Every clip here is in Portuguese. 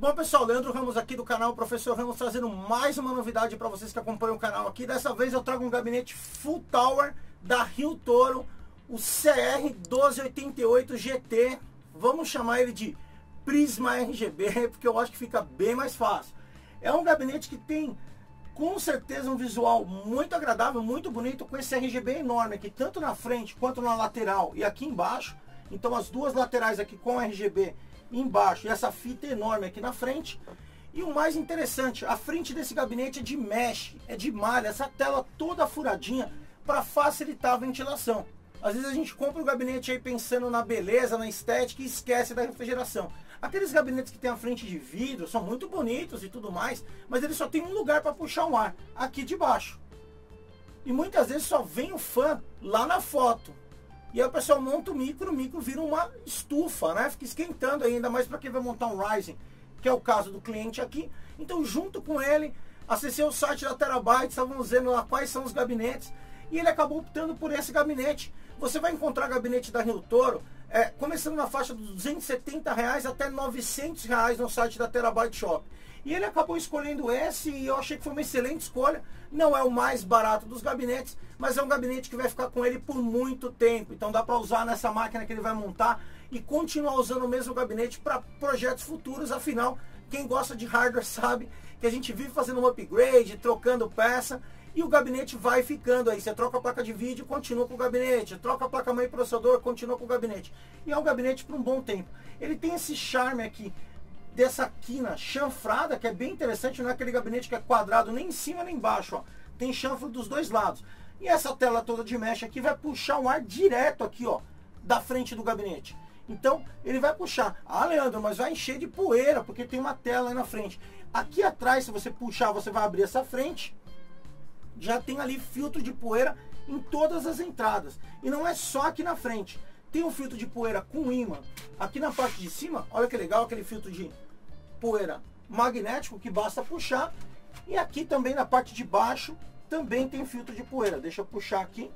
Bom pessoal, Leandro Ramos aqui do canal Professor Ramos trazendo mais uma novidade para vocês que acompanham o canal aqui. Dessa vez eu trago um gabinete Full Tower da Rio Toro, o CR1288 GT. Vamos chamar ele de Prisma RGB, porque eu acho que fica bem mais fácil. É um gabinete que tem com certeza um visual muito agradável, muito bonito, com esse RGB enorme aqui, tanto na frente quanto na lateral e aqui embaixo. Então as duas laterais aqui com RGB embaixo e essa fita enorme aqui na frente. E o mais interessante, a frente desse gabinete é de mesh, é de malha, essa tela toda furadinha para facilitar a ventilação. Às vezes a gente compra o gabinete aí pensando na beleza, na estética e esquece da refrigeração. Aqueles gabinetes que tem a frente de vidro são muito bonitos e tudo mais, mas ele só tem um lugar para puxar o ar, aqui de baixo. E muitas vezes só vem o fã lá na foto. E aí o pessoal monta o micro, o micro vira uma estufa, né? Fica esquentando ainda mais para quem vai montar um Ryzen, que é o caso do cliente aqui. Então, junto com ele, acessei o site da Terabyte, estávamos vendo lá quais são os gabinetes, e ele acabou optando por esse gabinete. Você vai encontrar gabinete da Rio Toro, é, começando na faixa dos 270 reais até 900 reais no site da Terabyte Shop. E ele acabou escolhendo esse e eu achei que foi uma excelente escolha. Não é o mais barato dos gabinetes, mas é um gabinete que vai ficar com ele por muito tempo. Então dá para usar nessa máquina que ele vai montar e continuar usando o mesmo gabinete para projetos futuros. Afinal, quem gosta de hardware sabe que a gente vive fazendo um upgrade, trocando peça e o gabinete vai ficando aí. Você troca a placa de vídeo, continua com o gabinete. Troca a placa mãe processador, continua com o gabinete. E é um gabinete por um bom tempo. Ele tem esse charme aqui dessa quina chanfrada, que é bem interessante, não é aquele gabinete que é quadrado nem em cima nem embaixo, ó. Tem chanfro dos dois lados. E essa tela toda de mesh aqui vai puxar um ar direto aqui, ó, da frente do gabinete. Então, ele vai puxar. Ah, Leandro, mas vai encher de poeira, porque tem uma tela aí na frente. Aqui atrás, se você puxar, você vai abrir essa frente. Já tem ali filtro de poeira em todas as entradas. E não é só aqui na frente. Tem um filtro de poeira com imã. Aqui na parte de cima, olha que legal aquele filtro de poeira magnético que basta puxar. E aqui também na parte de baixo também tem filtro de poeira. Deixa eu puxar aqui.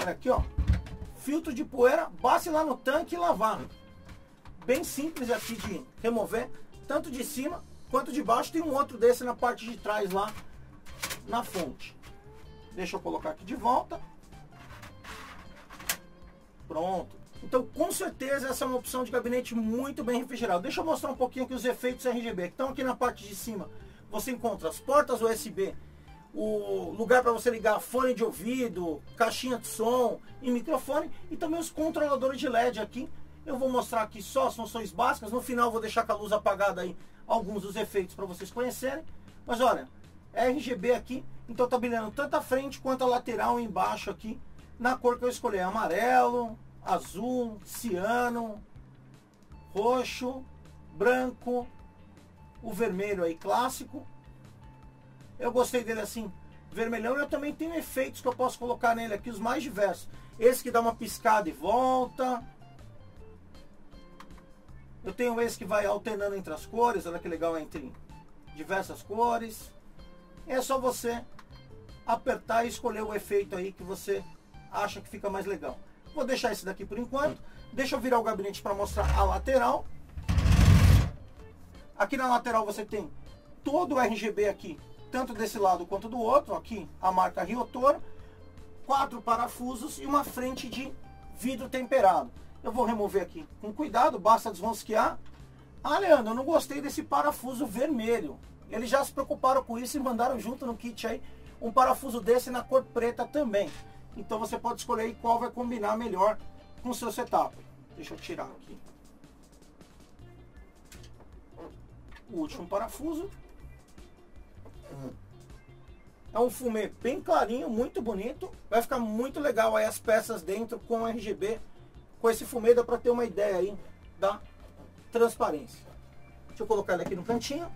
Olha aqui, ó. Filtro de poeira, basta ir lá no tanque e lavar. Bem simples aqui de remover, tanto de cima quanto de baixo. Tem um outro desse na parte de trás lá, na fonte. Deixa eu colocar aqui de volta. Pronto. Então, com certeza, essa é uma opção de gabinete muito bem refrigerado. Deixa eu mostrar um pouquinho aqui os efeitos RGB. Então, aqui na parte de cima, você encontra as portas USB, o lugar para você ligar fone de ouvido, caixinha de som e microfone, e também os controladores de LED aqui. Eu vou mostrar aqui só as funções básicas. No final, vou deixar com a luz apagada aí alguns dos efeitos para vocês conhecerem. Mas olha, RGB aqui, então tá brilhando tanto a frente quanto a lateral embaixo aqui na cor que eu escolhi, amarelo, azul, ciano, roxo, branco, o vermelho aí clássico. Eu gostei dele assim, vermelhão. Eu também tenho efeitos que eu posso colocar nele aqui, os mais diversos. Esse que dá uma piscada e volta. Eu tenho esse que vai alternando entre as cores, olha que legal, entre diversas cores. É só você apertar e escolher o efeito aí que você acha que fica mais legal. Vou deixar esse daqui por enquanto. Deixa eu virar o gabinete para mostrar a lateral. Aqui na lateral você tem todo o RGB aqui, tanto desse lado quanto do outro. Aqui a marca Rio. Quatro parafusos e uma frente de vidro temperado. Eu vou remover aqui com cuidado, basta desrosquear. Ah, Leandro, eu não gostei desse parafuso vermelho. Eles já se preocuparam com isso e mandaram junto no kit aí um parafuso desse na cor preta também. Então você pode escolher qual vai combinar melhor com o seu setup. Deixa eu tirar aqui. O último parafuso. É um fumê bem clarinho, muito bonito. Vai ficar muito legal aí as peças dentro com RGB. Com esse fumê dá para ter uma ideia aí da transparência. Deixa eu colocar ele aqui no cantinho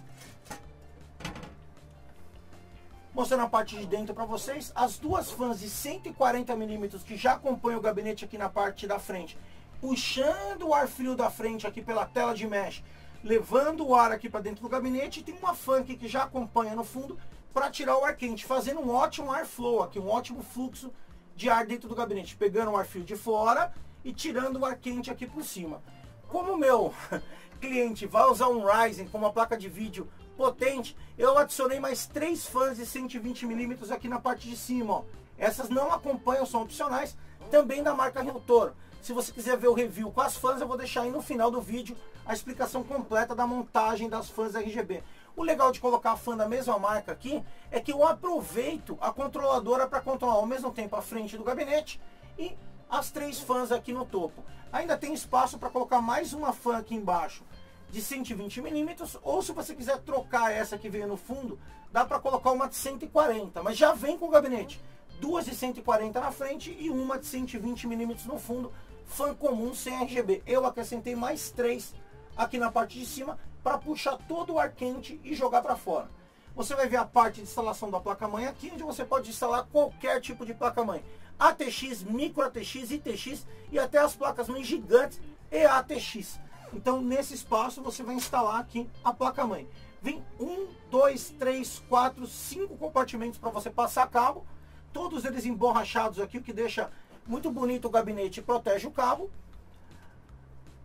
mostrando a parte de dentro para vocês. As duas fãs de 140 milímetros que já acompanham o gabinete aqui na parte da frente, puxando o ar frio da frente aqui pela tela de mesh, levando o ar aqui para dentro do gabinete. E tem uma fã aqui que já acompanha no fundo para tirar o ar quente, fazendo um ótimo airflow aqui, um ótimo fluxo de ar dentro do gabinete, pegando o ar frio de fora e tirando o ar quente aqui por cima. Como o meu cliente vai usar um Ryzen com uma placa de vídeo potente, eu adicionei mais três fãs de 120mm aqui na parte de cima. Ó. Essas não acompanham, são opcionais, também da marca Rio Toro. Se você quiser ver o review com as fãs, eu vou deixar aí no final do vídeo a explicação completa da montagem das fãs RGB. O legal de colocar a fã da mesma marca aqui é que eu aproveito a controladora para controlar ao mesmo tempo a frente do gabinete e as três fãs aqui no topo. Ainda tem espaço para colocar mais uma fã aqui embaixo de 120 milímetros ou se você quiser trocar essa que veio no fundo, dá para colocar uma de 140, mas já vem com o gabinete. Duas de 140 na frente e uma de 120 milímetros no fundo, fã comum sem RGB. Eu acrescentei mais três aqui na parte de cima para puxar todo o ar quente e jogar para fora. Você vai ver a parte de instalação da placa-mãe aqui, onde você pode instalar qualquer tipo de placa-mãe. ATX, Micro ATX, ITX e até as placas-mães gigantes e ATX. Então, nesse espaço, você vai instalar aqui a placa-mãe. Vem um, dois, três, quatro, cinco compartimentos para você passar cabo. Todos eles emborrachados aqui, o que deixa muito bonito o gabinete e protege o cabo.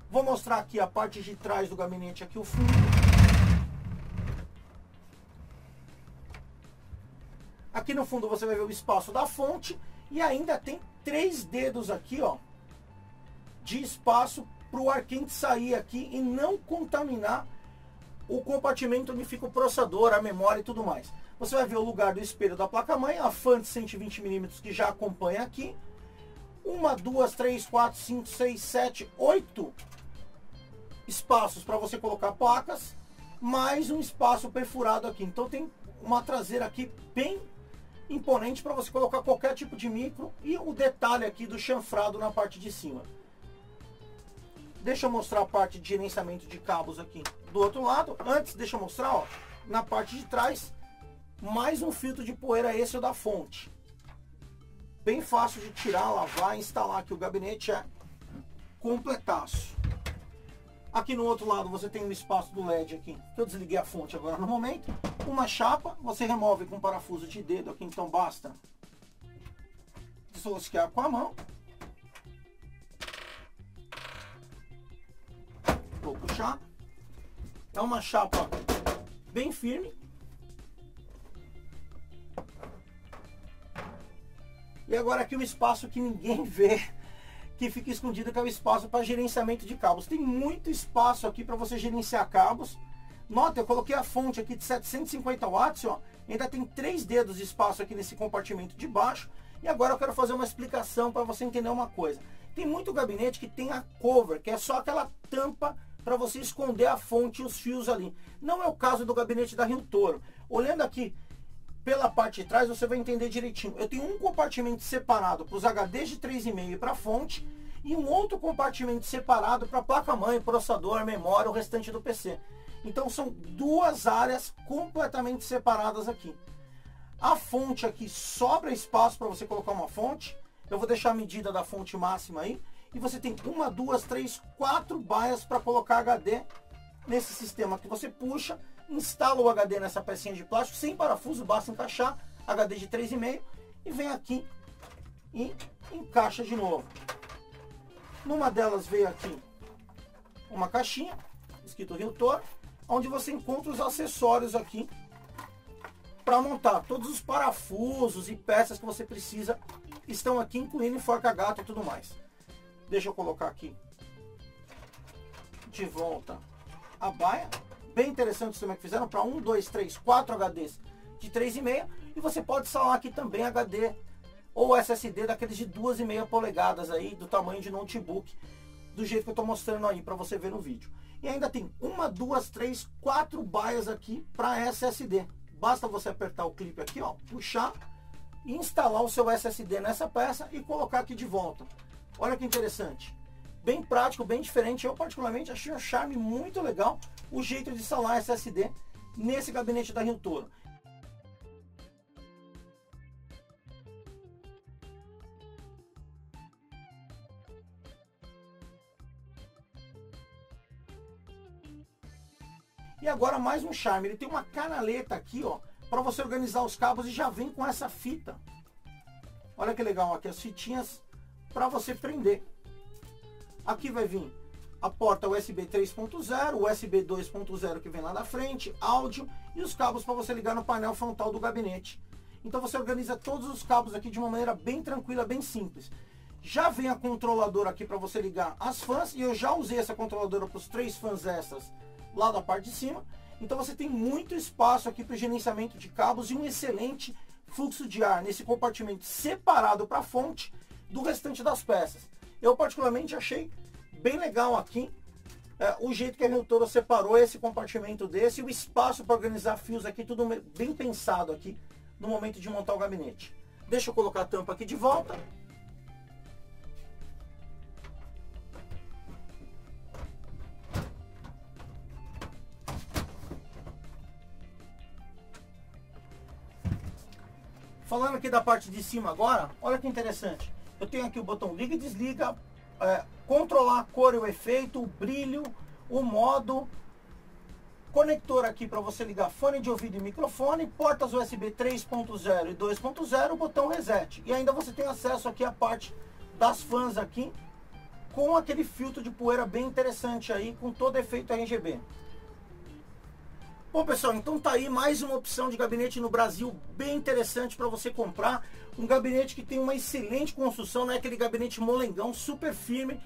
Vou mostrar aqui a parte de trás do gabinete, aqui o fundo. Aqui no fundo você vai ver o espaço da fonte e ainda tem três dedos aqui, ó, de espaço para o ar quente sair aqui e não contaminar o compartimento onde fica o processador, a memória e tudo mais. Você vai ver o lugar do espelho da placa-mãe, a fan de 120mm que já acompanha aqui. Uma, duas, três, quatro, cinco, seis, sete, oito espaços para você colocar placas, mais um espaço perfurado aqui. Então tem uma traseira aqui bem imponente para você colocar qualquer tipo de micro e o detalhe aqui do chanfrado na parte de cima. Deixa eu mostrar a parte de gerenciamento de cabos aqui do outro lado. Antes, deixa eu mostrar, ó, na parte de trás, mais um filtro de poeira, esse é da fonte. Bem fácil de tirar, lavar, instalar aqui. O gabinete é completaço. Aqui no outro lado você tem um espaço do LED aqui, que eu desliguei a fonte agora no momento. Uma chapa, você remove com parafuso de dedo aqui, então basta deslosquear com a mão. Puxar. É uma chapa bem firme. E agora aqui um espaço que ninguém vê que fica escondido, que é o espaço para gerenciamento de cabos. Tem muito espaço aqui para você gerenciar cabos. Nota, eu coloquei a fonte aqui de 750 watts, ó. Ainda tem três dedos de espaço aqui nesse compartimento de baixo. E agora eu quero fazer uma explicação para você entender uma coisa. Tem muito gabinete que tem a cover, que é só aquela tampa para você esconder a fonte e os fios ali. Não é o caso do gabinete da Rio Toro. Olhando aqui pela parte de trás, você vai entender direitinho. Eu tenho um compartimento separado para os HDs de 3,5 para a fonte e um outro compartimento separado para placa-mãe, processador, memória, o restante do PC. Então são duas áreas completamente separadas aqui. A fonte aqui sobra espaço para você colocar uma fonte. Eu vou deixar a medida da fonte máxima aí. E você tem uma, duas, três, quatro baias para colocar HD nesse sistema que você puxa instala o HD nessa pecinha de plástico sem parafuso, basta encaixar HD de 3,5 e vem aqui e encaixa de novo. Numa delas veio aqui uma caixinha, escrito Rio Toro, onde você encontra os acessórios aqui para montar. Todos os parafusos e peças que você precisa estão aqui, incluindo forca-gato e tudo mais. Deixa eu colocar aqui de volta a baia bem interessante o sistema que fizeram para 1, 2, 3, 4 HDs de 3,5 e você pode instalar aqui também HD ou SSD daqueles de 2,5 polegadas aí, do tamanho de notebook, do jeito que eu estou mostrando aí para você ver no vídeo. E ainda tem uma, duas, três, quatro baias aqui para SSD. Basta você apertar o clipe aqui, ó, puxar instalar o seu SSD nessa peça e colocar aqui de volta. Olha que interessante bem prático, bem diferente. Eu particularmente achei um charme muito legal o jeito de instalar SSD nesse gabinete da Rio Toro. E agora mais um charme, ele tem uma canaleta aqui, ó, para você organizar os cabos e já vem com essa fita Olha que legal aqui as fitinhas para você prender. Aqui vai vir a porta USB 3.0, USB 2.0 que vem lá na frente, áudio e os cabos para você ligar no painel frontal do gabinete. Então você organiza todos os cabos aqui de uma maneira bem tranquila, bem simples. Já vem a controladora aqui para você ligar as fãs e eu já usei essa controladora para os três fãs extras lá da parte de cima. Então você tem muito espaço aqui para o gerenciamento de cabos e um excelente fluxo de ar nesse compartimento separado para a fonte do restante das peças. Eu particularmente achei bem legal aqui é, o jeito que a Reutoro separou esse compartimento desse o espaço para organizar fios aqui, tudo bem pensado aqui no momento de montar o gabinete. Deixa eu colocar a tampa aqui de volta. Falando aqui da parte de cima agora, olha que interessante. Eu tenho aqui o botão liga e desliga, é, controlar a cor e o efeito, o brilho, o modo, conector aqui para você ligar fone de ouvido e microfone, portas USB 3.0 e 2.0, o botão reset. E ainda você tem acesso aqui à parte das fãs aqui, com aquele filtro de poeira bem interessante aí, com todo efeito RGB. Bom pessoal, então tá aí mais uma opção de gabinete no Brasil bem interessante para você comprar. Um gabinete que tem uma excelente construção, não é aquele gabinete molengão, super firme,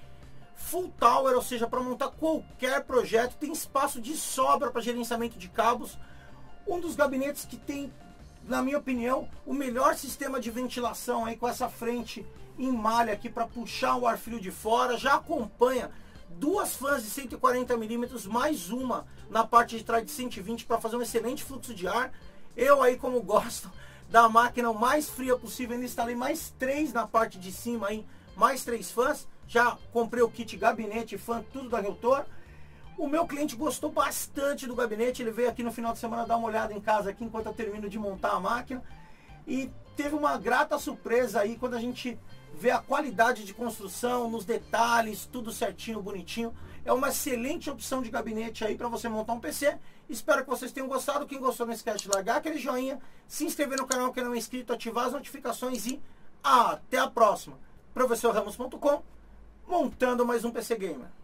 full tower, ou seja, para montar qualquer projeto, tem espaço de sobra para gerenciamento de cabos. Um dos gabinetes que tem, na minha opinião, o melhor sistema de ventilação aí com essa frente em malha aqui para puxar o ar frio de fora, já acompanha duas fãs de 140 milímetros, mais uma na parte de trás de 120 para fazer um excelente fluxo de ar. Eu aí como gosto da máquina o mais fria possível, ainda instalei mais três na parte de cima aí, mais três fãs. Já comprei o kit gabinete, fã, tudo da Reutor. O meu cliente gostou bastante do gabinete, ele veio aqui no final de semana dar uma olhada em casa aqui enquanto eu termino de montar a máquina. E teve uma grata surpresa aí quando a gente vê a qualidade de construção, nos detalhes, tudo certinho, bonitinho. É uma excelente opção de gabinete aí para você montar um PC. Espero que vocês tenham gostado. Quem gostou, não esquece de largar aquele joinha, se inscrever no canal que não é inscrito, ativar as notificações e até a próxima. ProfessorRamos.com, montando mais um PC Gamer.